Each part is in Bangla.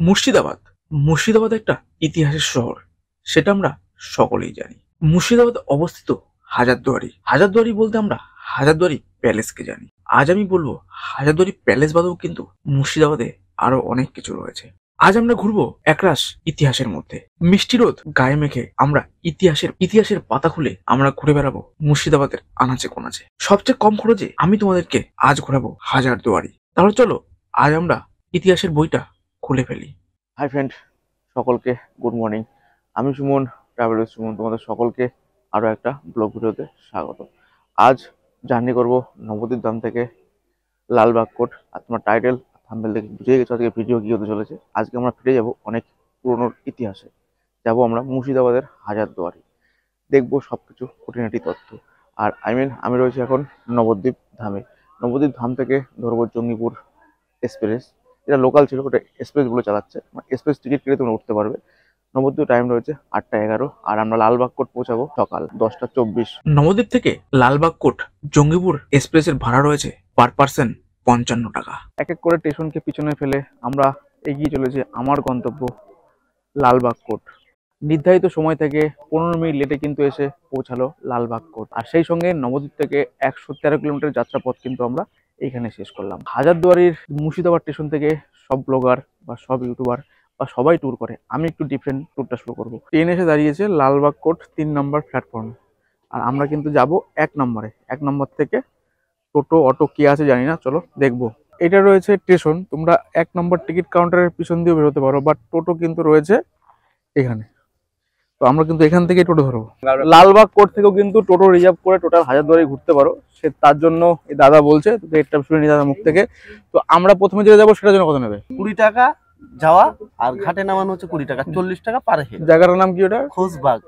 মুর্শিদাবাদ। মুর্শিদাবাদ একটা ইতিহাসের শহর, সেটা আমরা সকলেই জানি। মুর্শিদাবাদ অবস্থিত হাজারদুয়ারি। হাজারদুয়ারি বলতে আমরা হাজারদুয়ারি প্যালেসকে জানি। আজ আমি বলব হাজারদুয়ারি প্যালেস বাদেও কিন্তু মুর্শিদাবাদে আরও অনেক কিছু রয়েছে। আজ আমরা ঘুরবো একরাশ ইতিহাসের মধ্যে। মিষ্টি রোদ গায়ে মেখে আমরা ইতিহাসের ইতিহাসের পাতা খুলে আমরা ঘুরে বেড়াবো মুর্শিদাবাদের আনাচে কোনাচে। সবচেয়ে কম খরচে আমি তোমাদেরকে আজ ঘোরাবো হাজারদুয়ারি। তাহলে চলো, আজ আমরা ইতিহাসের বইটা খুলে ফেলি। হাই ফ্রেন্ড সকলকে গুড মর্নিং আমি সুমন ট্রাভেল সুমন তোমাদের সকলকে আরও একটা ব্লগ ভিডিওতে স্বাগত। আজ জার্নি করব নবদ্বীপ ধাম থেকে লালবাগ কোট আর তোমার টাইটেল থাম্বেল দেখে বুঝে গেছো আজকে ভিডিও কী হতে চলেছে। আজকে আমরা ফিরে যাব অনেক পুরনো ইতিহাসে। যাব আমরা মুর্শিদাবাদের হাজারদুয়ারি। দেখব সব কিছু খুঁটিনাটি তথ্য। আর আই মিন আমি রয়েছি এখন নবদ্বীপ ধামে। নবদ্বীপ ধাম থেকে ধরবো জঙ্গিপুর এক্সপ্রেস। যেটা লোকাল ছিল ওটা এক্সপ্রেসগুলো চালাচ্ছে। এক্সপ্রেস টিকিট কেটে তোমরা উঠতে পারবে। নবদ্বীপ টাইম রয়েছে আটটা এগারো আর আমরা লালবাগ কোট পৌঁছাবো সকাল দশটা চব্বিশ। নবদ্বীপ থেকে লালবাগ কোট জঙ্গিপুর এক্সপ্রেসের ভাড়া রয়েছে পার পার্সন পঞ্চান্ন টাকা। এক এক করে স্টেশনকে পিছনে ফেলে আমরা এগিয়ে চলেছি আমার গন্তব্য লালবাগ কোট নির্ধারিত সময় থেকে পনেরো মিনিট লেটে কিন্তু এসে পৌঁছালো লালবাগ কোট আর সেই সঙ্গে নবদ্বীপ থেকে একশো তেরো কিলোমিটার যাত্রাপথ কিন্তু আমরা এইখানে শেষ করলাম। হাজারদুয়ারির মুর্শিদাবাদ স্টেশন থেকে সব ব্লগার বা সব ইউটিউবার বা সবাই ট্যুর করে। আমি একটু ডিফারেন্ট ট্যুরটা শুরু করব। ট্রেন এসে দাঁড়িয়েছে লালবাগ কোট তিন নম্বর প্ল্যাটফর্ম আর আমরা কিন্তু যাব এক নম্বরে। এক নম্বর থেকে টোটো, অটো, কি আছে জানি না, চলো দেখব। এটা রয়েছে স্টেশন তোমরা এক নম্বর টিকিট কাউন্টারের পিছন দিয়ে বেরোতে পারো বাট টোটো কিন্তু রয়েছে এখানে। তো আমরা কিন্তু এখান থেকে টোটো ধরবো। লালবাগ কোর্ট থেকেও কিন্তু টোটো রিজার্ভ করে টোটাল হাজার হাজারদুয়ারি ঘুরতে পারো। সে তার জন্য এই দাদা বলছে তো এটা শুনে নি দাদার মুখ থেকে। তো আমরা প্রথমে যেটা যাব সেটার জন্য কত নেবে? কুড়ি টাকা যাওয়া আর ঘাটে নামানো হচ্ছে কুড়ি টাকা চল্লিশ টাকা পার হেড জায়গাটার নাম কি ওটা? খোঁজবাগ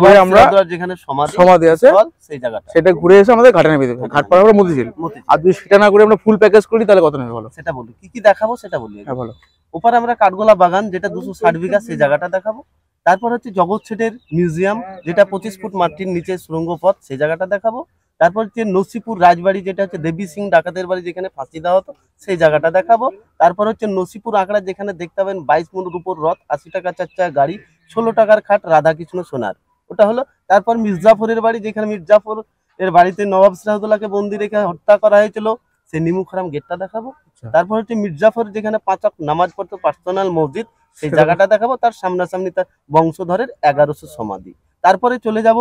ঘুরে আমরা যেখানে সমাধি সমাধি আছে সেই জায়গাটা। সেটা ঘুরে এসে আমাদের ঘাটে নেমে দেবে। ঘাট পার আমরা মতিঝিল। আর যদি সেটা না করে আমরা ফুল প্যাকেজ করি তাহলে কত নেবে বলো? সেটা বলি। কি কি দেখাবো সেটা বলি। হ্যাঁ বলো। ওপারে আমরা কাঠগোলা বাগান যেটা দুশো ষাট বিঘা সেই জায়গাটা দেখাবো। তারপর হচ্ছে জগৎ শেঠের মিউজিয়াম যেটা পঁচিশ ফুট মাটির নিচে সুরঙ্গ পথ সেই জায়গাটা দেখাবো। তারপর হচ্ছে নসিপুর রাজবাড়ি যেটা হচ্ছে দেবী সিং ডাকাতের বাড়ি যেখানে ফাঁসি দেওয়া হতো সেই জায়গাটা দেখাবো। তারপর হচ্ছে নসিপুর আঁকড়া যেখানে দেখতে পাবেন বাইশ মনের উপর রথ আশি টাকা চার চাকা গাড়ি ষোলো টাকার খাট রাধাকৃষ্ণ সোনার। ওটা হলো তারপর মির্জাফরের বাড়ি যেখানে মির্জাফর এর বাড়িতে নবাব সিরাজদৌল্লাহকে বন্দি রেখে হত্যা করা হয়েছিল সেই নিমুখারাম গেটটা দেখাবো। আচ্ছা। তারপর হচ্ছে মির্জাফর যেখানে পাঁচক নামাজ পড়তো পার্সোনাল মসজিদ সেই জায়গাটা দেখাবো, তার সামনাসামনি তার বংশধরের এগারোশো সমাধি। তারপরে চলে যাব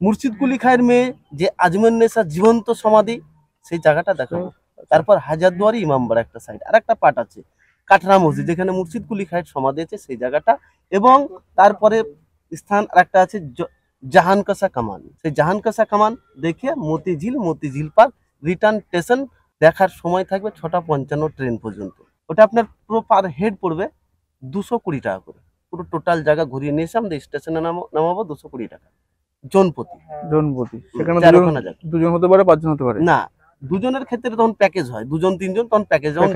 মুর্শিদ কুলি খায়ের মেয়ে, যে আজমের নেশা জীবন্ত সমাধি, সেই জায়গাটা দেখাবো। তারপর হাজারদুয়ারি ইমামবাড়া একটা সাইড আর একটা পার্ট আছে কাঠরা মসজিদ, যেখানে মুর্শিদ কুলি খায়ের সমাধি আছে, সেই জায়গাটা। এবং তারপরে স্থান আর একটা আছে জাহানকাসা কামান। সেই জাহানকাসা কামান দেখে Motijheel Motijheel park, return station দেখার সময় থাকবে ছটা পঞ্চান্ন ট্রেন পর্যন্ত। ওটা আপনার পুরো পার হেড পড়বে। দুশো কুড়ি টাকা করে। পুরো টোটাল জায়গা ঘুরিয়ে নিয়ে এসে আমাদের স্টেশনে নামো নামাবো দুশো কুড়ি টাকা। জনপতি জনপতি সেখানে দুজন হতে পারে পাঁচজন হতে পারে? না দুজনের ক্ষেত্রে তখন প্যাকেজ হয়। দুজন তিনজন তখন প্যাকেজ যাবে।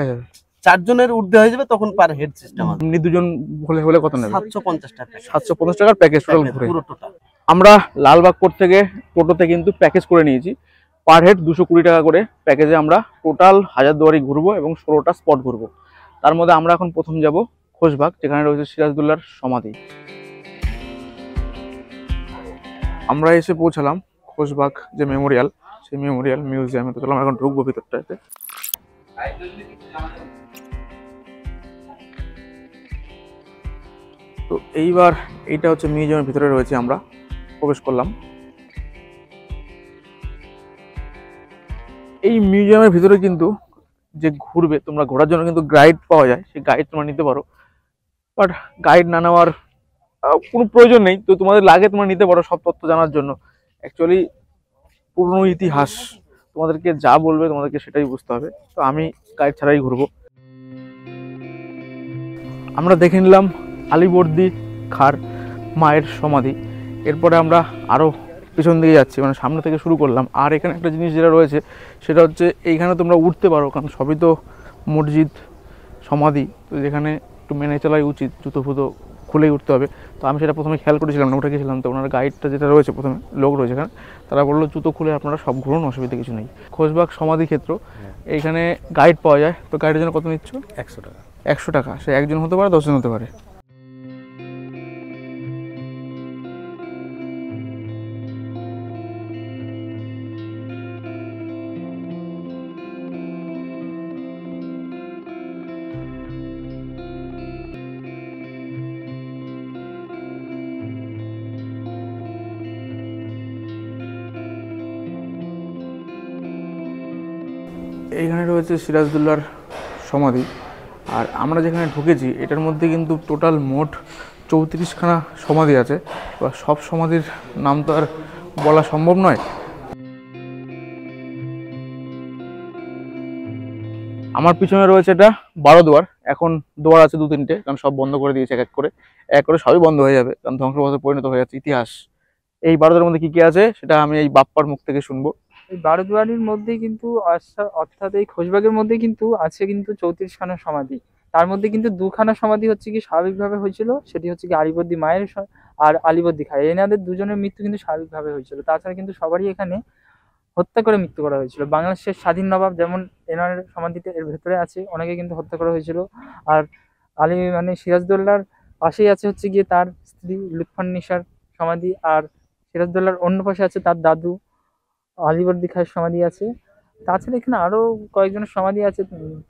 চারজনের ঊর্ধ্বে হয়ে যাবে তখন পার হেড সিস্টেম এমনি দুজন হলে হলে কত নেবে? সাতশো পঞ্চাশ টাকা সাতশো পঞ্চাশ টাকার প্যাকেজ টোটাল ঘুরে। পুরো টোটাল আমরা লালবাগ কোর্ট থেকে টোটোতে কিন্তু প্যাকেজ করে নিয়েছি। পার হেড দুশো কুড়ি টাকা করে প্যাকেজে আমরা টোটাল হাজারদুয়ারি ঘুরবো এবং ষোলোটা স্পট ঘুরবো। তার মধ্যে আমরা এখন প্রথম যাব খোশবাগ, যেখানে রয়েছে সিরাজদুল্লার সমাধি। আমরা এসে পৌঁছালাম খোশবাগ যে মেমোরিয়াল, সেই মেমোরিয়াল মিউজিয়ামে তো চলাম এখন ঢুকবো ভিতরটাতে তো এইবার এইটা হচ্ছে মিউজিয়ামের ভিতরে রয়েছে আমরা, প্রবেশ করলাম। এই মিউজিয়ামের ভিতরে কিন্তু যে ঘুরবে, তোমরা ঘোরার জন্য কিন্তু গাইড পাওয়া যায়, সেই গাইড তোমরা নিতে পারো। বাট গাইড না নেওয়ার কোনো প্রয়োজন নেই। তো তোমাদের লাগে তোমরা নিতে পারো সব তথ্য জানার জন্য। অ্যাকচুয়ালি পুরনো ইতিহাস, তোমাদেরকে যা বলবে তোমাদেরকে সেটাই বুঝতে হবে। তো আমি গাইড ছাড়াই ঘুরবো। আমরা দেখে নিলাম আলিবর্দি খার মায়ের সমাধি। এরপরে আমরা আরও পিছন দিকে যাচ্ছি মানে সামনে থেকে শুরু করলাম। আর এখানে একটা জিনিস যেটা রয়েছে, সেটা হচ্ছে এইখানে তোমরা উঠতে পারো, কারণ সবই তো মসজিদ সমাধি। তো যেখানে একটু মেনে চলাই উচিত জুতো ফুতো খুলেই উঠতে হবে। তো আমি সেটা প্রথমে খেয়াল করেছিলাম না উঠে গেছিলাম তো ওনার গাইডটা যেটা রয়েছে প্রথমে লোক রয়েছে এখানে তারা বলল জুতো খুলে আপনারা সব ঘুরুন অসুবিধা কিছু নেই। খোঁজবাগ সমাধি ক্ষেত্র এইখানে গাইড পাওয়া যায়। তো গাইডের জন্য কত নিচ্ছ? একশো টাকা। একশো টাকা। সে একজন হতে পারে দশজন হতে পারে। রয়েছে সিরাজদুল্লার সমাধি। আর আমরা যেখানে ঢুকেছি, এটার মধ্যে কিন্তু টোটাল মোট চৌত্রিশখানা সমাধি আছে। এবার সব সমাধির নাম তো আর বলা সম্ভব নয়। আমার পিছনে রয়েছে এটা বারো দুয়ার। এখন দুয়ার আছে দু তিনটে, কারণ সব বন্ধ করে দিয়েছে এক এক করে। এক করে সবই বন্ধ হয়ে যাবে, কারণ ধ্বংসপথে পরিণত হয়ে যাচ্ছে ইতিহাস। এই বারো দুয়ারের মধ্যে কি কি আছে, সেটা আমি এই বাপ্পার মুখ থেকে শুনব। এই বারোদুয়ারির মধ্যে কিন্তু আচ্ছা- অর্থাৎ এই খোশবাগের মধ্যে কিন্তু আছে কিন্তু চৌত্রিশখানা সমাধি। তার মধ্যে কিন্তু দুখানা সমাধি হচ্ছে কি স্বাভাবিকভাবে হয়েছিল, সেটি হচ্ছে কি আলিবর্দি মায়ের আর আলিবর্দি খায়। এনাদের দুজনের মৃত্যু কিন্তু স্বাভাবিকভাবে হয়েছিল। তাছাড়া কিন্তু সবারই এখানে হত্যা করে মৃত্যু করা হয়েছিল। বাংলাদেশের স্বাধীন নবাব যেমন এনার সমাধিতে এর ভেতরে আছে, অনেকে কিন্তু হত্যা করা হয়েছিল। আর আলী মানে সিরাজদৌল্লার পাশেই আছে হচ্ছে গিয়ে তার স্ত্রী লুৎফান্নিসার সমাধি, আর সিরাজদৌল্লার অন্য পাশে আছে তার দাদু। আলিবর্দি খায়ের সমাধি আছে। তাছাড়া এখানে আরও কয়েকজনের সমাধি আছে।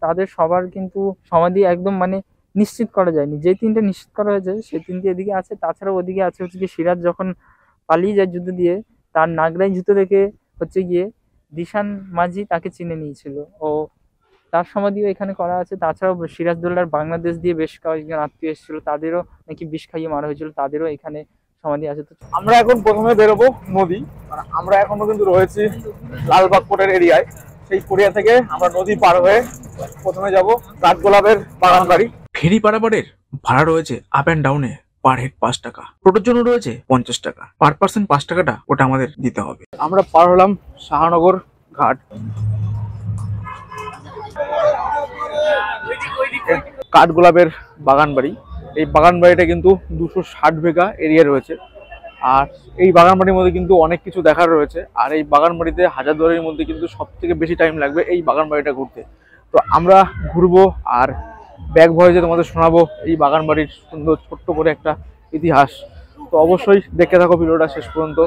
তাদের সবার কিন্তু সমাধি একদম মানে নিশ্চিত করা যায়নি। যে তিনটে নিশ্চিত করা হয়েছে সেই তিনটে এদিকে আছে। তাছাড়া ওদিকে আছে হচ্ছে কি সিরাজ যখন পালিয়ে যায় যুদ্ধ দিয়ে, তার নাগরাই জুতো দেখে হচ্ছে গিয়ে দিশান মাঝি তাকে চিনে নিয়েছিল। ও তার সমাধিও এখানে করা আছে। তাছাড়াও সিরাজদৌল্লার বাংলাদেশ দিয়ে বেশ কয়েকজন আত্মীয় এসেছিল। তাদেরও নাকি বিষ খাইয়ে মারা হয়েছিল। তাদেরও এখানে সমাধি আছে তো। আমরা এখন প্রথমে বেরোবো নদী। মানে আমরা এখনও কিন্তু রয়েছি লালবাগ কোটের এরিয়ায়। সেই কোরিয়া থেকে আমরা নদী পার হয়ে প্রথমে যাব কাঠগোলাপের বাগান বাড়ি ফেরি পারাপারের ভাড়া রয়েছে আপ অ্যান্ড ডাউনে পার হেড পাঁচ টাকা। টোটোর জন্য রয়েছে পঞ্চাশ টাকা। পার পার্সেন্ট পাঁচ টাকাটা ওটা আমাদের দিতে হবে। আমরা পার হলাম শাহনগর ঘাট। কাঠগোলাপের বাগান বাড়ি এই বাগান বাড়িটা কিন্তু দুশো ষাট বিঘা এরিয়া রয়েছে। আর এই বাগান বাড়ির মধ্যে কিন্তু অনেক কিছু দেখার রয়েছে। আর এই বাগান বাড়িতে হাজারদুয়ারির মধ্যে কিন্তু সব থেকে বেশি টাইম লাগবে এই বাগান বাড়িটা ঘুরতে। তো আমরা ঘুরবো আর ব্যাগ ভয়েসে তোমাদের শোনাবো এই বাগান বাড়ির সুন্দর ছোট্ট করে একটা ইতিহাস। তো অবশ্যই দেখে থাকো, ভিডিওটা শেষ পর্যন্ত।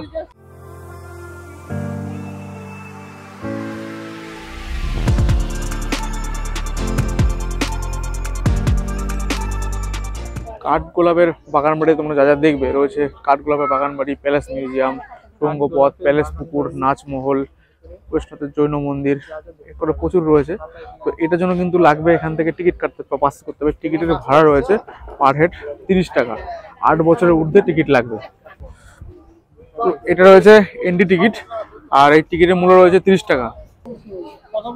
কাঠগোলাপের বাগান বাড়ি তোমরা যা যা দেখবে, রয়েছে কাঠগোলাপের বাগান বাড়ি, প্যালেস মিউজিয়াম রঙ্গপথ প্যালেস পুকুর, নাচমহল, বৈষ্ণবের জৈন মন্দির এগুলো প্রচুর রয়েছে। তো এটার জন্য কিন্তু লাগবে এখান থেকে টিকিট কাটতে পাস করতে হবে। টিকিটের ভাড়া রয়েছে পার হেড তিরিশ টাকা। আট বছরের ঊর্ধ্বে টিকিট লাগবে। তো এটা রয়েছে এন্ট্রি টিকিট, আর এই টিকিটের মূল্য রয়েছে তিরিশ টাকা। আচ্ছা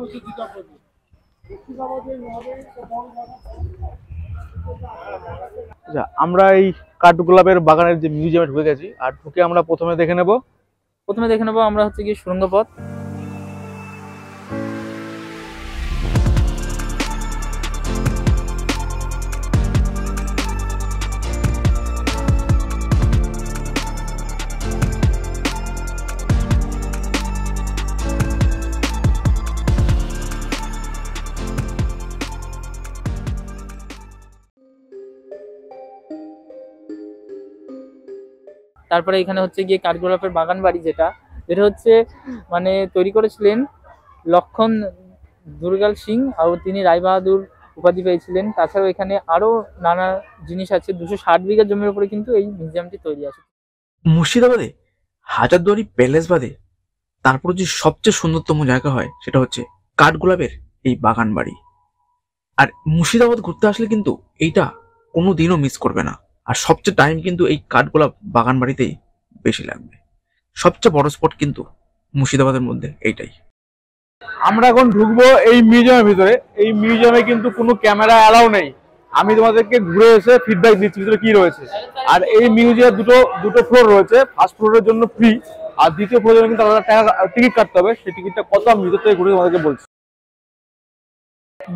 আমরা এই কাঠগোলাপের বাগানের যে মিউজিয়ামে ঢুকে গেছি, আর ঢুকে আমরা প্রথমে দেখে নেব। প্রথমে দেখে নেব আমরা হচ্ছে গিয়ে সুরঙ্গ পথ তারপরে এখানে হচ্ছে গিয়ে কাঠগোলাপের বাগান বাড়ি যেটা এটা হচ্ছে মানে তৈরি করেছিলেন লক্ষণ দুর্গাল সিং আর তিনি রায়বাহাদুর উপাধি পেয়েছিলেন। তাছাড়াও এখানে আরও নানা জিনিস আছে, দুশো ষাট বিঘা জমির উপরে কিন্তু এই মিউজিয়ামটি তৈরি আছে। মুর্শিদাবাদে, হাজারদুয়ারি প্যালেস বাদে তারপর যে সবচেয়ে সুন্দরতম জায়গা হয়, সেটা হচ্ছে কাঠগোলাপের এই বাগান বাড়ি। আর মুর্শিদাবাদ ঘুরতে আসলে কিন্তু এইটা কোনো দিনও মিস করবে না। আর সবচেয়ে টাইম কিন্তু এই কাঠগোলাপ বাগান বাড়িতেই বেশি লাগবে। সবচেয়ে বড় স্পট কিন্তু মুর্শিদাবাদের মধ্যে এইটাই। আমরা এখন ঢুকবো এই মিউজিয়ামের ভিতরে। এই মিউজিয়ামে কিন্তু কোনো ক্যামেরা অ্যালাউ নেই। আমি তোমাদেরকে ঘুরে এসে ফিডব্যাক দিচ্ছি ভিতরে কি রয়েছে। আর এই মিউজিয়াম দুটো দুটো ফ্লোর রয়েছে। ফার্স্ট ফ্লোরের জন্য ফ্রি আর দ্বিতীয় ফ্লোরের জন্য কিন্তু আলাদা টাকা টিকিট কাটতে হবে। সেই টিকিটটা কত আমি ভিতর থেকে ঘুরে তোমাদেরকে বলছি।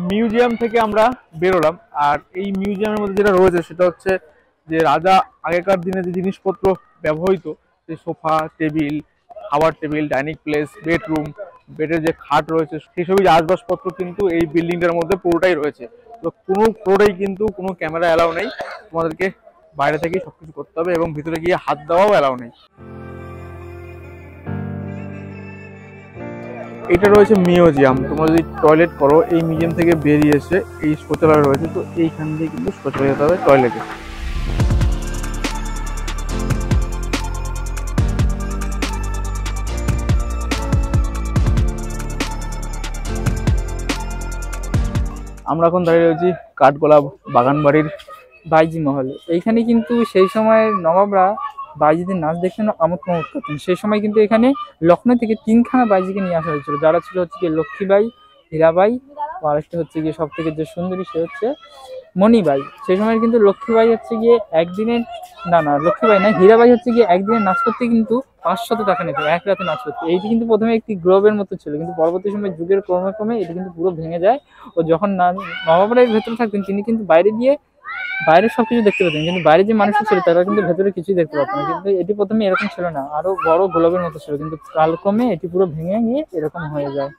মিউজিয়াম থেকে আমরা বেরোলাম। আর এই মিউজিয়ামের মধ্যে যেটা রয়েছে সেটা হচ্ছে যে রাজা আগেকার দিনে যে জিনিসপত্র ব্যবহৃত সেই সোফা, টেবিল, খাবার টেবিল, ডাইনিং প্লেস, বেডরুম, বেডের যে খাট রয়েছে, সেই সবই যে আসবাবপত্র কিন্তু এই বিল্ডিংটার মধ্যে পুরোটাই রয়েছে। তো কোনো ফ্লোরেই কিন্তু কোনো ক্যামেরা অ্যালাউ নেই। তোমাদেরকে বাইরে থেকেই সবকিছু করতে হবে এবং ভিতরে গিয়ে হাত দেওয়াও অ্যালাউ নেই। এটা রয়েছে মিউজিয়াম। তোমরা যদি টয়লেট করো, এই মিউজিয়াম থেকে বেরিয়ে এসে এই শৌচালয় রয়েছে, তো এইখান দিয়ে কিন্তু শৌচালয় যেতে হবে টয়লেটে। আমরা এখন দাঁড়িয়ে রয়েছি কাঠগোলা বাগান বাড়ির বাইজি মহলে। এইখানে কিন্তু সেই সময়ের নবাবরা বাইজিদের নাচ দেখতে আমোদ প্রমোদ করতেন। সেই সময় কিন্তু এখানে লখনৌ থেকে তিনখানা বাইজিকে নিয়ে আসা হয়েছিল। যারা ছিল হচ্ছে গিয়ে লক্ষ্মীবাই, হীরাবাই আরেকটা হচ্ছে গিয়ে সব থেকে যে সুন্দরী সে হচ্ছে মণিবাই। সেই সময় কিন্তু লক্ষ্মীবাই হচ্ছে গিয়ে একদিনের না না, লক্ষ্মীবাই না, হীরাবাই হচ্ছে গিয়ে একদিনের নাচ করতে কিন্তু পাঁচশত টাকা নিত এক রাতে নাচ করতে এইটি কিন্তু প্রথমে একটি গ্রোভের মতো ছিল, কিন্তু পরবর্তী সময় যুগের ক্রমে ক্রমে এটি কিন্তু পুরো ভেঙে যায়। ও যখন না নবাবরা ভেতরে থাকতেন, তিনি কিন্তু বাইরে দিয়ে বাইরে সবকিছু দেখতে পেতেন। কিন্তু বাইরে যে মানুষ ছিল, তারা কিন্তু ভেতরে কিছুই দেখতে পারতো না। কিন্তু এটি প্রথমে এরকম ছিল না, আরও বড় গোলাপের মতো ছিল। কিন্তু কালক্রমে এটি পুরো ভেঙে গিয়ে এরকম হয়ে যায়।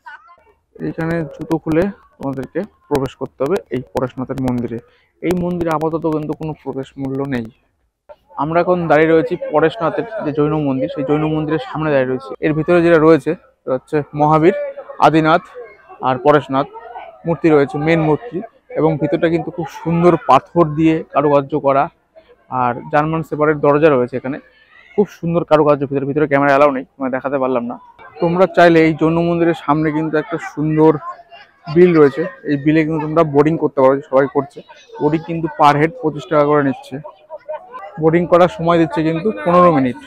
এখানে জুতো খুলে তোমাদেরকে প্রবেশ করতে হবে এই পরেশনাথের মন্দিরে। এই মন্দিরে আপাতত কিন্তু কোনো প্রবেশ মূল্য নেই। আমরা এখন দাঁড়িয়ে রয়েছি পরেশনাথের যে জৈন মন্দির, সেই জৈন মন্দিরের সামনে দাঁড়িয়ে রয়েছি। এর ভিতরে যেটা রয়েছে হচ্ছে মহাবীর, আদিনাথ আর পরেশনাথ মূর্তি রয়েছে মেন মূর্তি। এবং ভিতরটা কিন্তু খুব সুন্দর পাথর দিয়ে কারুকার্য করা। আর জার্মান সেপারের দরজা রয়েছে এখানে। খুব সুন্দর কারুকার্য ভিতরে ভিতরে ক্যামেরা অ্যালাউ নেই দেখাতে পারলাম না। তোমরা চাইলে এই জৈন মন্দিরের সামনে কিন্তু একটা সুন্দর বিল রয়েছে এই বিলে কিন্তু তোমরা বোর্ডিং করতে পারো সবাই করছে বোর্ডিং কিন্তু পার হেড পঁচিশ টাকা করে নিচ্ছে বোর্ডিং করার সময় দিচ্ছে কিন্তু পনেরো মিনিট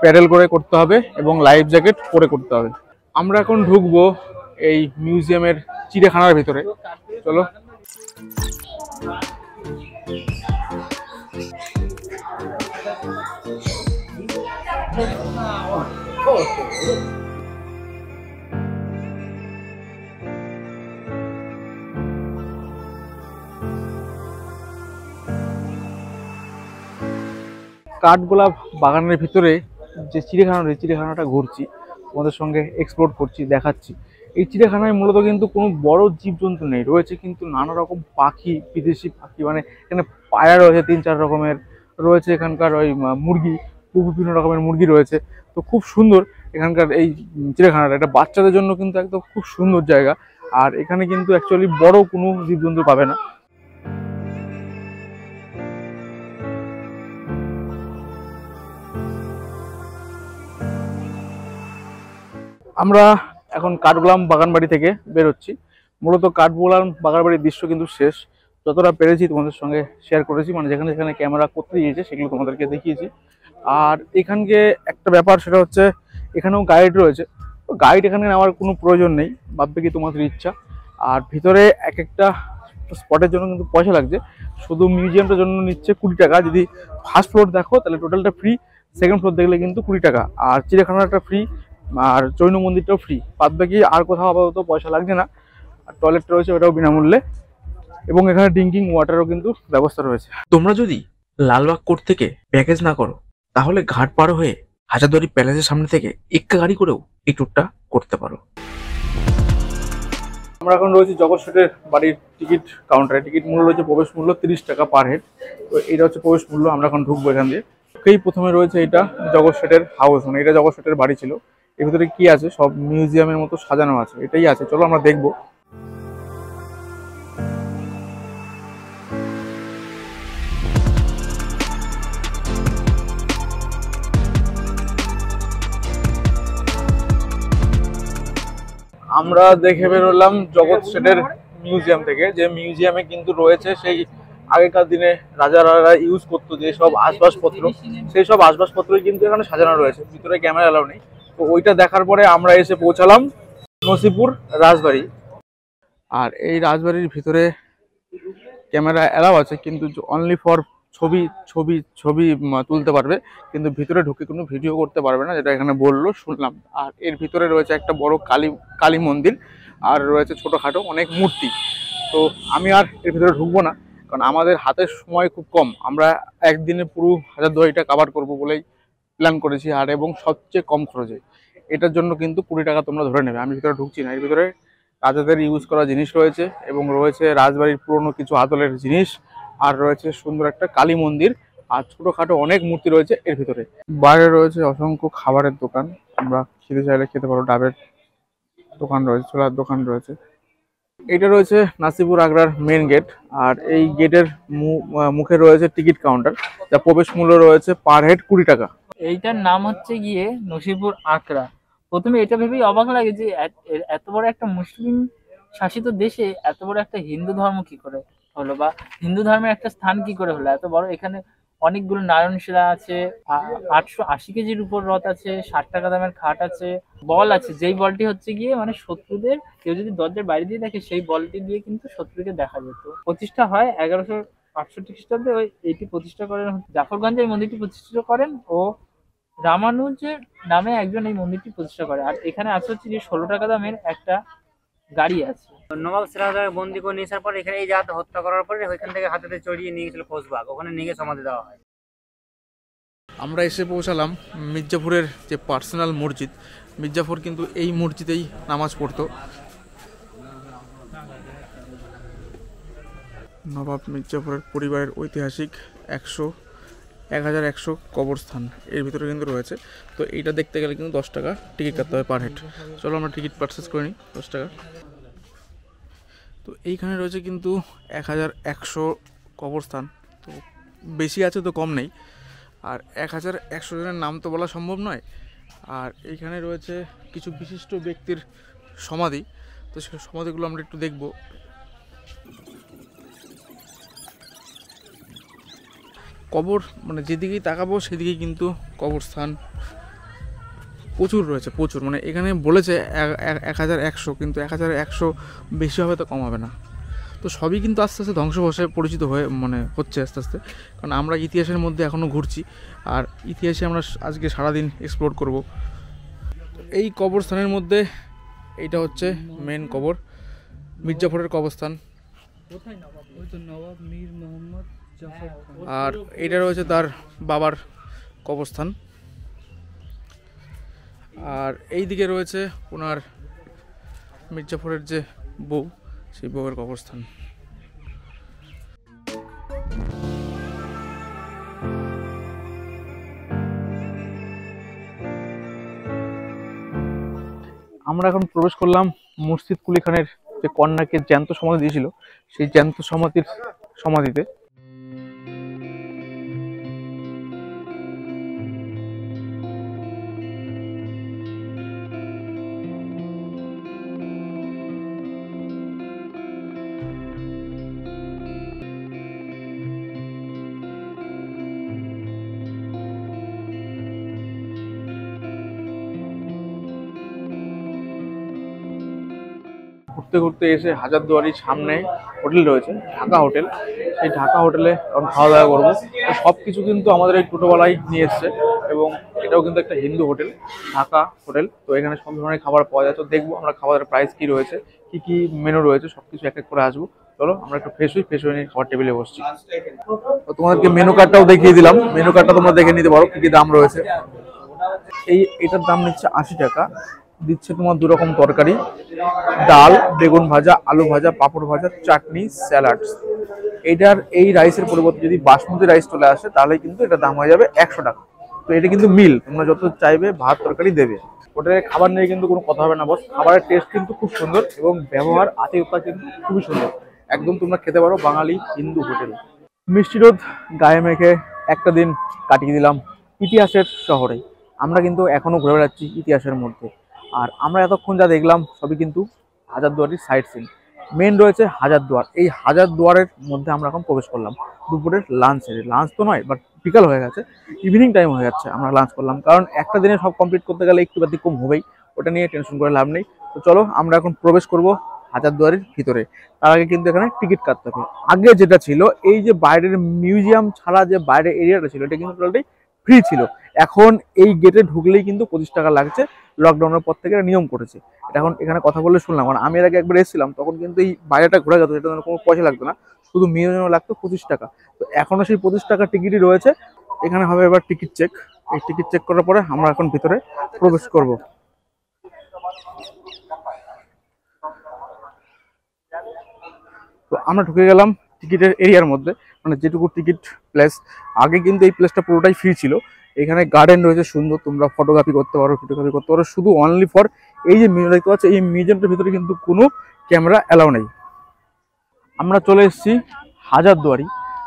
প্যাডেল করে করতে হবে এবং লাইফ জ্যাকেট পরে করতে হবে আমরা এখন ঢুকবো এই মিউজিয়ামের চিড়িয়াখানার ভিতরে চলো কাঠগোলাপ বাগানের ভিতরে যে চিড়িয়াখানা রয়েছে, চিড়িয়াখানাটা ঘুরছি, তোমাদের সঙ্গে এক্সপ্লোর করছি, দেখাচ্ছি। এই চিড়িয়াখানায় মূলত কিন্তু কোনো বড় জীবজন্তু নেই, রয়েছে কিন্তু নানা রকম পাখি, বিদেশি পাখি মানে এখানে পায়রা রয়েছে, তিন চার রকমের রয়েছে, এখানকার ওই মুরগি বিভিন্ন রকমের মুরগি রয়েছে। তো খুব সুন্দর এখানকার এই চিড়িয়াখানাটা, এটা বাচ্চাদের জন্য কিন্তু একদম খুব সুন্দর জায়গা। আর এখানে কিন্তু অ্যাকচুয়ালি বড় কোনো জীবজন্তু পাবে না। আমরা এখন কাঠগোলাম বাগানবাড়ি থেকে বেরোচ্ছি। মূলত কাঠগোলাম বাগানবাড়ির দৃশ্য কিন্তু শেষ। যতটা পেরেছি তোমাদের সঙ্গে শেয়ার করেছি মানে যেখানে যেখানে ক্যামেরা করতে দিয়েছে সেগুলো তোমাদেরকে দেখিয়েছি। আর এখানকে একটা ব্যাপার, সেটা হচ্ছে এখানেও গাইড রয়েছে। গাইড এখানে নেওয়ার কোনো প্রয়োজন নেই ভাববে কি তোমাদের ইচ্ছা। আর ভিতরে এক একটা স্পটের জন্য কিন্তু পয়সা লাগছে। শুধু মিউজিয়ামটার জন্য নিচ্ছে কুড়ি টাকা। যদি ফার্স্ট ফ্লোর দেখো, তাহলে টোটালটা ফ্রি সেকেন্ড ফ্লোর দেখলে কিন্তু কুড়ি টাকা। আর চিড়িয়াখানাটা ফ্রি আর জৈন মন্দিরটাও ফ্রি বাদ বাকি আর কোথাও আপাতত পয়সা লাগছে না। আর টয়লেট রয়েছে ওটাও বিনামূল্যে। এবং এখানে ড্রিঙ্কিং ওয়াটারও কিন্তু ব্যবস্থা রয়েছে। তোমরা যদি লালবাগ কোর্ট থেকে প্যাকেজ না করো তাহলে ঘাট পার হয়ে হাজারদুয়ারি প্যালেসের সামনে থেকে এক্কা গাড়ি করেও এই ট্যুরটা করতে পারো। আমরা এখন রয়েছি জগৎ শেঠের বাড়ির টিকিট কাউন্টারে টিকিট মূল্য রয়েছে প্রবেশ মূল্য তিরিশ টাকা পার হেড তো এটা হচ্ছে প্রবেশ মূল্য আমরা এখন ঢুকবো এখান দিয়ে। প্রথমে রয়েছে এটা জগৎ শেঠের হাউস মানে এটা জগৎ শেঠের বাড়ি ছিল। এর ভিতরে কি আছে? সব মিউজিয়ামের মতো সাজানো আছে। এটাই আছে। চলো আমরা দেখব। আমরা দেখে বেরোলাম জগৎ শেঠের মিউজিয়াম থেকে। যে মিউজিয়ামে কিন্তু রয়েছে সেই আগেকার দিনে রাজারা ইউজ করতো যে সব আসবাবপত্র সেই সব আসবাবপত্রই কিন্তু এখানে সাজানো রয়েছে। ভিতরে ক্যামেরা অ্যালাউ নেই। তো ওইটা দেখার পরে আমরা এসে পৌঁছালাম নসিপুর রাজবাড়ি। আর এই রাজবাড়ির ভিতরে ক্যামেরা এলাও আছে, কিন্তু অনলি ফর ছবি ছবি ছবি তুলতে পারবে। কিন্তু ভিতরে ঢুকে কোনো ভিডিও করতে পারবে না, যেটা এখানে বলল, শুনলাম। আর এর ভিতরে রয়েছে একটা বড় কালী কালী মন্দির, আর রয়েছে ছোটোখাটো অনেক মূর্তি। তো আমি আর এর ভিতরে ঢুকবো না, কারণ আমাদের হাতের সময় খুব কম। আমরা একদিনে পুরো হাজার দুয়ারিটা কাভার করব বলেই প্ল্যান করেছি আর এবং সবচেয়ে কম খরচে। এটার জন্য কিন্তু কুড়ি টাকা তোমরা ধরে নেবে। আমি ভিতরে ঢুকছি না, এর ভিতরে রাজাদের ইউজ করা জিনিস রয়েছে এবং রয়েছে রাজবাড়ির পুরনো কিছু আদলের জিনিস আর রয়েছে সুন্দর একটা কালী মন্দির আর ছোটখাটো অনেক মূর্তি রয়েছে এর ভিতরে। বাইরে রয়েছে অসংখ্য খাবারের দোকান। আমরা খেতে চাইলে খেতে পারো, ডাবের দোকান রয়েছে, ছোলার দোকান রয়েছে। এটা রয়েছে নাসিপুর আগ্রার মেন গেট আর এই গেটের মুখে রয়েছে টিকিট কাউন্টার যা প্রবেশ মূল্য রয়েছে পার হেড কুড়ি টাকা। এইটার নাম হচ্ছে গিয়ে নসিপুর আকরা প্রথমে এটা ভেবেই অবাক লাগে যে এত বড় একটা মুসলিম শাসিত দেশে এত বড় একটা হিন্দু ধর্ম কি করে হলো বা হিন্দু ধর্মের একটা স্থান কি করে হলো? এত বড় এখানে অনেকগুলো নারায়ণ নারায়ণশিলা আছে আটশো আশি কেজির উপর রথ আছে, ষাট টাকা দামের খাট আছে, বল আছে। যেই বলটি হচ্ছে গিয়ে মানে শত্রুদের, কেউ যদি দরজার বাইরে দিয়ে দেখে সেই বলটি দিয়ে কিন্তু শত্রুকে দেখা যেত। প্রতিষ্ঠা হয় এগারোশো আটষট্টি খ্রিস্টাব্দে ওই এটি প্রতিষ্ঠা করেন জাফরগঞ্জে, এই মন্দিরটি প্রতিষ্ঠিত করেন ও রামানুজের নামে একজন এই মন্দিরটি প্রতিষ্ঠা করে। আর এখানে আছে হচ্ছে যে ষোলো টাকা দামের একটা গাড়ি আছে। নবাব সিরাজদার বন্দি করে নিয়ে আসার পর এখানে এই জাত হত্যা করার পরে ওইখান থেকে হাতেতে চড়িয়ে নিয়ে গেছিল কোচবাগ ওখানে নিয়ে সমাধি দেওয়া হয়। আমরা এসে পৌঁছালাম মির্জাপুরের যে পার্সোনাল মসজিদ। মির্জাপুর কিন্তু এই মসজিদেই নামাজ পড়তো। নবাব মির্জাপুরের পরিবারের ঐতিহাসিক একশো এক হাজার একশো কবরস্থান এর ভিতরে কিন্তু রয়েছে। তো এইটা দেখতে গেলে কিন্তু দশ টাকা টিকিট কাটতে হবে পার হেড চলো আমরা টিকিট পারচেস করে নিই, দশ টাকা। তো এইখানে রয়েছে কিন্তু এক হাজার একশো কবরস্থান। তো বেশি আছে তো কম নেই। আর এক হাজার একশো জনের নাম তো বলা সম্ভব নয়। আর এইখানে রয়েছে কিছু বিশিষ্ট ব্যক্তির সমাধি। তো সেই সমাধিগুলো আমরা একটু দেখব। কবর মানে যেদিকেই তাকাবো সেদিকেই কিন্তু কবরস্থান প্রচুর রয়েছে, প্রচুর। মানে এখানে বলেছে এক- হাজার একশো, কিন্তু এক হাজার একশো বেশি হবে তো কম হবে না। তো সবই কিন্তু আস্তে আস্তে ধ্বংসবশে পরিচিত হয়ে মানে হচ্ছে আস্তে আস্তে। কারণ আমরা ইতিহাসের মধ্যে এখনও ঘুরছি, আর ইতিহাসে আমরা আজকে সারাদিন এক্সপ্লোর করব। এই কবরস্থানের মধ্যে এইটা হচ্ছে মেন কবর মির্জাফরের কবরস্থান। আর এটা রয়েছে তার বাবার কবরস্থান। আর এই দিকে রয়েছে ওনার মির্জাফরের যে বউ, সেই বউয়ের কবরস্থান। আমরা এখন প্রবেশ করলাম মুর্শিদ কুলি খানের যে কন্যাকে জ্যান্ত সমাধি দিয়েছিল, সেই জ্যান্ত সমাধির সমাধিতে। ঘুরতে ঘুরতে এসে হাজারদুয়ারির সামনে হোটেল রয়েছে, ঢাকা হোটেল। সেই ঢাকা হোটেলে এখন খাওয়া দাওয়া করব। সব কিছু কিন্তু আমাদের এই টোটোবেলায় নিয়ে এসছে এবং এটাও কিন্তু একটা হিন্দু হোটেল, ঢাকা হোটেল। তো এখানে সব ধরনের খাবার পাওয়া যায়। তো দেখব আমরা খাবারের প্রাইস কি রয়েছে, কি কি মেনু রয়েছে সব কিছু এক এক করে আসব। চলো, আমরা একটু ফ্রেশ হই ফ্রেশ হয়ে নিয়ে খাবার টেবিলে বসছি। তো তোমাদেরকে মেনু কার্ডটাও দেখিয়ে দিলাম। মেনু কার্ডটা তোমরা দেখে নিতে পারো, কি কি দাম রয়েছে। এই, এটার দাম নিচ্ছে আশি টাকা। দিচ্ছে তোমার দু রকম তরকারি। ডাল, বেগুন ভাজা, আলু ভাজা, পাঁপড় ভাজা, চাটনি, স্যালাড। এটার এই রাইসের পরিবর্তে যদি বাসমতি রাইস চলে আসে, তাহলে কিন্তু এটা দাম হয়ে যাবে একশো টাকা। তো এটা কিন্তু মিল, তোমরা যত চাইবে ভাত, তরকারি দেবে। হোটেলে খাবার নিয়ে কিন্তু কোনো কথা হবে না বস খাবারের টেস্ট কিন্তু খুব সুন্দর এবং ব্যবহার, আতিথ্যতা কিন্তু খুবই সুন্দর। একদম তোমরা খেতে পারো বাঙালি হিন্দু হোটেল। মিষ্টি রোদ গায়ে মেখে একটা দিন কাটিয়ে দিলাম ইতিহাসের শহরে। আমরা কিন্তু এখনও ঘুরে বেড়াচ্ছি ইতিহাসের মধ্যে। আর আমরা এতক্ষণ যা দেখলাম, সবই কিন্তু হাজারদুয়ারির সাইড সিন মেন রয়েছে হাজারদুয়ার। এই হাজারদুয়ারের মধ্যে আমরা এখন প্রবেশ করলাম দুপুরের লাঞ্চ সেরে লাঞ্চ তো নয় বাট বিকাল হয়ে গেছে। ইভিনিং টাইম হয়ে যাচ্ছে, আমরা লাঞ্চ করলাম। কারণ একটা দিনে সব কমপ্লিট করতে গেলে একটু ব্যতিক্রম হবেই, ওটা নিয়ে টেনশন করে লাভ নেই। তো চলো, আমরা এখন প্রবেশ করব হাজারদুয়ারির ভিতরে। তার আগে কিন্তু এখানে টিকিট কাটতে হবে। আগে যেটা ছিল, এই যে বাইরের মিউজিয়াম ছাড়া যে বাইরের এরিয়াটা ছিল, এটা কিন্তু ফ্রি ছিল। এখন এই গেটে ঢুকলেই কিন্তু পঁচিশ টাকা লাগছে। লকডাউনের পর থেকে নিয়ম করেছে। এটা এখন এখানে কথা বলে শুনলাম। কারণ আমি এর আগে একবার এসেছিলাম, তখন কিন্তু এই বাইরেটা ঘোরা যেত সেটা কোনো পয়সা লাগতো না। শুধু মিউজিয়ামে লাগতো পঁচিশ টাকা। তো এখনও সেই পঁচিশ টাকা টিকিটই রয়েছে। এখানে হবে এবার টিকিট চেক এই টিকিট চেক করার পরে আমরা এখন ভিতরে প্রবেশ করব। তো আমরা ঢুকে গেলাম টিকিটের এরিয়ার মধ্যে। মানে যেটুকু টিকিট প্লেস আগে কিন্তু এই প্লেসটা পুরোটাই ফ্রি ছিল। এখানে গার্ডেন রয়েছে, সুন্দর, তোমরা ফটোগ্রাফি করতে পারো ভিডিওগ্রাফি করতে পারো। শুধু অনলি ফর এই যে মিউজিয়াম দেখতে পাচ্ছ, এই মিউজিয়ামটার ভিতরে কিন্তু কোনো ক্যামেরা অ্যালাউ নেই। আমরা চলে এসেছি হাজারদুয়ারি,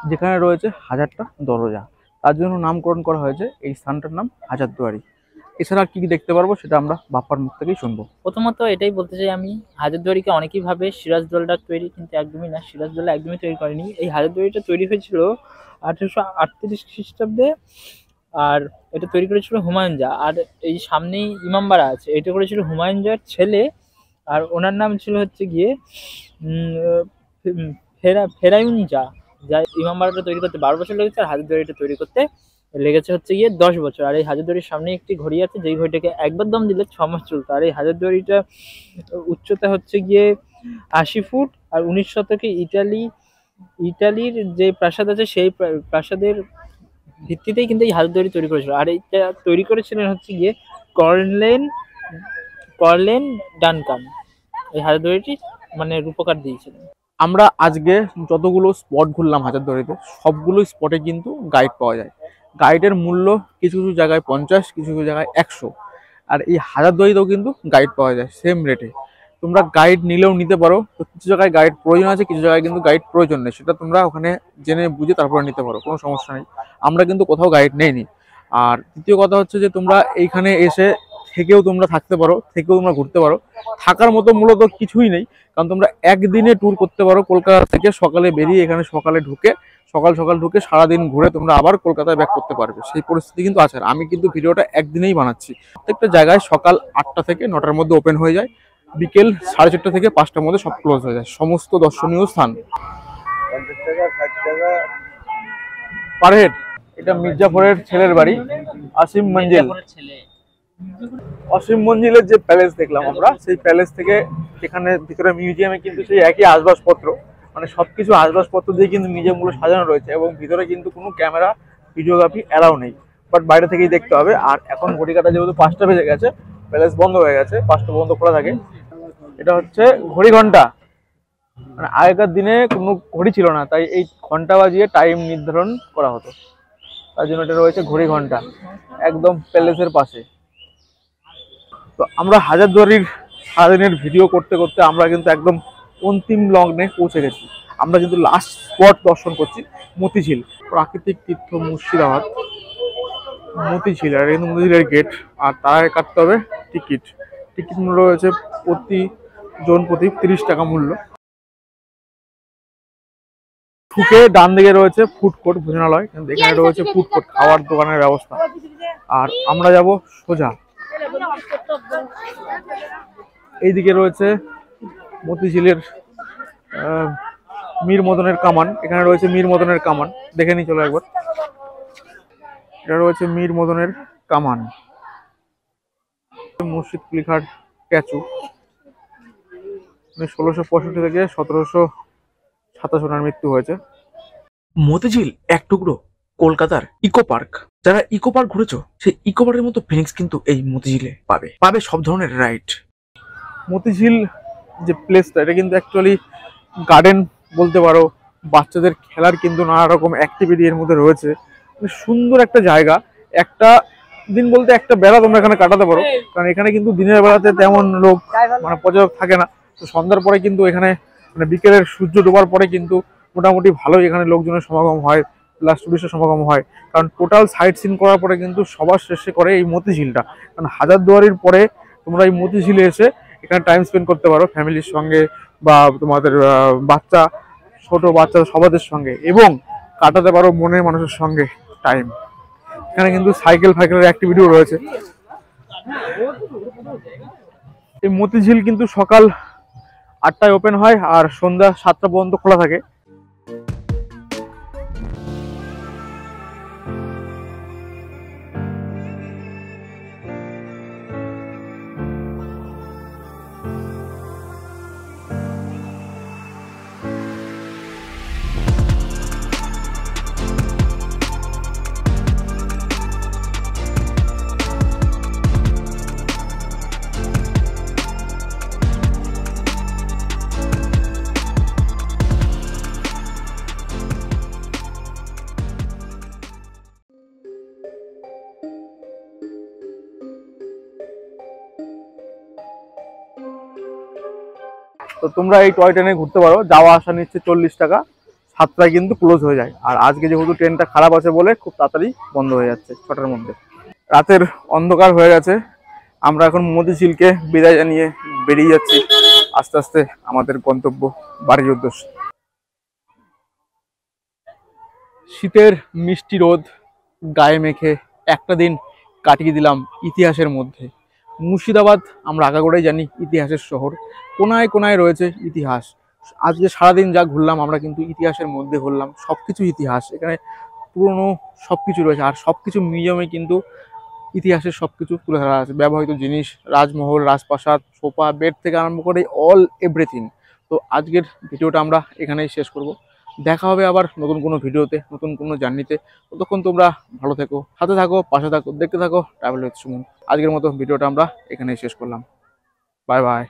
যেখানে রয়েছে হাজারটা দরজা। তার জন্য নামকরণ করা হয়েছে এই স্থানটার নাম হাজারদুয়ারি। এছাড়া কি কি দেখতে পারব সেটা আমরা বাপ্পার মুখ থেকেই শুনব। প্রথমত এটাই বলতে চাই আমি, হাজারদুয়ারিকে অনেকেই ভাবে সিরাজদৌল্লার তৈরি কিন্তু একদমই না সিরাজদৌল্লা একদমই তৈরি করেনি। এই হাজারদুয়ারিটা তৈরি হয়েছিল আঠেরোশো আটত্রিশ খ্রিস্টাব্দে আর এটা তৈরি করেছিল হুমায়ুন জা আর এই সামনেই ইমামবাড়া আছে, এটা করেছিল হুমায়ুন জার ছেলে। আর ওনার নাম ছিল হচ্ছে গিয়ে ফেরা ফেরায়ুন জা যা ইমামবাড়াটা তৈরি করতে বারো বছর লেগেছে আর হাজারদুয়ারিটা তৈরি করতে লেগেছে হচ্ছে গিয়ে দশ বছর। আর এই হাজারদুয়ারির সামনে একটি ঘড়ি আছে, যেই ঘড়িটাকে একবার দম দিলে ছ মাস চলতো। আর এই হাজারদুয়ারিটা উচ্চতা হচ্ছে গিয়ে আশি ফুট আর উনিশ শতকে ইটালি, ইটালির যে প্রাসাদ আছে, সেই প্রাসাদের ভিত্তিতেই কিন্তু এই হাজারদুয়ারি তৈরি করেছিল। আর এইটা তৈরি করেছিলেন হচ্ছে গিয়ে কর্লেন কর্লেন ডানকান এই হাজারদুয়ারিটি মানে রূপকার দিয়েছিলেন। আমরা আজকে যতগুলো স্পট ঘুরলাম হাজারদুয়ারিতে সবগুলো স্পটে কিন্তু গাইড পাওয়া যায়। গাইডের মূল্য কিছু কিছু জায়গায় পঞ্চাশ, কিছু কিছু জায়গায় একশো। আর এই হাজারদুয়ারিতেও কিন্তু গাইড পাওয়া যায় সেম রেটে তোমরা গাইড নিলেও নিতে পারো। তো কিছু জায়গায় গাইড প্রয়োজন আছে, কিছু জায়গায় কিন্তু গাইড প্রয়োজন নেই। সেটা তোমরা ওখানে জেনে বুঝে তারপরে নিতে পারো, কোনো সমস্যা নেই। আমরা কিন্তু কোথাও গাইড নেইনি। আর দ্বিতীয় কথা হচ্ছে যে, তোমরা এইখানে এসে থেকেও তোমরা থাকতে পারো, থেকেও তোমরা ঘুরতে পারো। থাকার মতো মূলত কিছুই নেই, কারণ তোমরা একদিনে ট্যুর করতে পারো কলকাতা থেকে সকালে বেরিয়ে এখানে সকালে ঢুকে, সকাল সকাল ঢুকে সারাদিন ঘুরে তোমরা আবার কলকাতায় ব্যাক করতে পারবে। সেই পরিস্থিতি কিন্তু আছে। আমি কিন্তু ভিডিওটা একদিনেই বানাচ্ছি। প্রত্যেকটা জায়গায় সকাল আটটা থেকে নটার মধ্যে ওপেন হয়ে যায়। বিকেল সাড়ে চারটা থেকে পাঁচটার মধ্যে সব ক্লোজ হয়ে যায়। সমস্ত দর্শনীয় স্থান। পার হেড এটা মির্জাফরের ছেলের বাড়ি, আসিম মঞ্জিল। অসীম মঞ্জিলের যে প্যালেস দেখলাম আমরা, সেই প্যালেস থেকে এখানে ভিতরে মিউজিয়ামে কিন্তু সেই একই আসবাবপত্র মানে সবকিছু আসবাবপত্র দিয়ে কিন্তু মিউজিয়ামগুলো সাজানো রয়েছে এবং ভিতরে কিন্তু কোনো ক্যামেরা ভিডিওগ্রাফি অ্যালাউ নেই। বাট বাইরে থেকেই দেখতে হবে। আর এখন ঘটিকাটা যেহেতু পাঁচটা বেজে গেছে প্যালেস বন্ধ হয়ে গেছে, পাঁচটা বন্ধ করা থাকে। এটা হচ্ছে ঘড়ি ঘণ্টা। মানে আগেকার দিনে কোনো ঘড়ি ছিল না, তাই এই ঘণ্টা বাজিয়ে টাইম নির্ধারণ করা হতো। তার জন্য এটা রয়েছে ঘড়ি ঘণ্টা, একদম প্যালেসের পাশে। তো আমরা হাজারদুয়ারির সারাদিনের ভিডিও করতে করতে আমরা কিন্তু একদম অন্তিম লগ্নে পৌঁছে গেছি। আমরা কিন্তু লাস্ট স্পট দর্শন করছি মতিঝিল, প্রাকৃতিক তীর্থ মুর্শিদাবাদ। মতিঝিল, আর কিন্তু মতিঝিলের গেট আর তার কাটতে হবে টিকিট টিকিট মূল্য রয়েছে প্রতি জন প্রতি তিরিশ টাকা মূল্য। ঢুকে ডান দিকে রয়েছে ফুড কোর্ট ভোজনালয়। কিন্তু এখানে রয়েছে ফুড কোর্ট খাওয়ার দোকানের ব্যবস্থা। আর আমরা যাব সোজা। এইদিকে রয়েছে মতিঝিলের মীর মদনের কামান। এখানে রয়েছে মীর মদনের কামান। দেখে নি চলো একবার। এটা রয়েছে মীর মদনের কামান। মুর্শিদ কুলিখার স্ট্যাচু ষোলোশো পঁয়ষট্টি থেকে সতেরোশো সাতাশ ওনার মৃত্যু হয়েছে। মতিঝিল এক টুকরো কলকাতার ইকো পার্ক। যারা ইকো পার্ক ঘুরেছো সেই ইকো পার্কের মতো ফিলিংস কিন্তু এই মতিঝিলে পাবে। পাবে সব ধরনের রাইড। মতিঝিল যে প্লেসটা এটা কিন্তু অ্যাকচুয়ালি গার্ডেন বলতে পারো বাচ্চাদের খেলার কিন্তু নানা রকম অ্যাক্টিভিটি এর মধ্যে রয়েছে। মানে সুন্দর একটা জায়গা। একটা দিন বলতে একটা বেলা তোমরা এখানে কাটাতে পারো। কারণ এখানে কিন্তু দিনের বেলাতে তেমন লোক মানে পর্যটক থাকে না। তো সন্ধ্যার পরে কিন্তু এখানে মানে বিকেলের সূর্য ডোবার পরে কিন্তু মোটামুটি ভালোই এখানে লোকজনের সমাগম হয় প্লাস টুরিস্টের সমাগম হয়। কারণ টোটাল সাইট সিন করার পরে কিন্তু সবার শেষে করে এই মতিঝিলটা। কারণ হাজারদুয়ারির পরে তোমরা এই মতিঝিলে এসে এখানে টাইম স্পেন্ড করতে পারো ফ্যামিলির সঙ্গে বা তোমাদের বাচ্চা, ছোট বাচ্চা সবাদের সঙ্গে এবং কাটাতে পারো মনের মানুষের সঙ্গে টাইম এখানে কিন্তু সাইকেল ফাইকেলের অ্যাক্টিভিটিও রয়েছে। এই মতিঝিল কিন্তু সকাল আটটায় ওপেন হয় আর সন্ধ্যা সাতটা পর্যন্ত খোলা থাকে। তো তোমরা এই টয় ট্রেনে ঘুরতে পারো। যাওয়া আসা নিচ্ছে চল্লিশ টাকা। সাতটায় কিন্তু ক্লোজ হয়ে যায়। আর আজকে যেহেতু ট্রেনটা খারাপ আছে বলে খুব তাড়াতাড়ি বন্ধ হয়ে যাচ্ছে ছটার মধ্যে। রাতের অন্ধকার হয়ে গেছে। আমরা এখন মতিঝিলকে বিদায় জানিয়ে বেরিয়ে যাচ্ছি। আস্তে আস্তে আমাদের গন্তব্য, বাড়ির উদ্দেশ্যে। শীতের মিষ্টি রোদ গায়ে মেখে একটা দিন কাটিয়ে দিলাম ইতিহাসের মধ্যে। মুর্শিদাবাদ আমরা আগাগোড়াই জানি, ইতিহাসের শহর। কোনায় কোনায় রয়েছে ইতিহাস। আজকে সারাদিন যা ঘুরলাম, আমরা কিন্তু ইতিহাসের মধ্যে ঘুরলাম। সব কিছু ইতিহাস। এখানে পুরনো সব কিছু রয়েছে। আর সব কিছু মিউজিয়ামে কিন্তু ইতিহাসের সব কিছু তুলে ধরা আছে। ব্যবহৃত জিনিস, রাজমহল, রাজপ্রাসাদ, সোফা, বেড থেকে আরম্ভ করে অল এভরিথিং তো আজকের ভিডিওটা আমরা এখানেই শেষ করব। দেখা হবে আবার নতুন কোনো ভিডিওতে, নতুন কোনো জার্নিতে। ততক্ষণ তোমরা ভালো থেকো হাতে থাকো, পাশে থাকো, দেখতে থাকো ট্রাভেল উইথ সুমন আজকের মতো ভিডিওটা আমরা এখানেই শেষ করলাম। Bye bye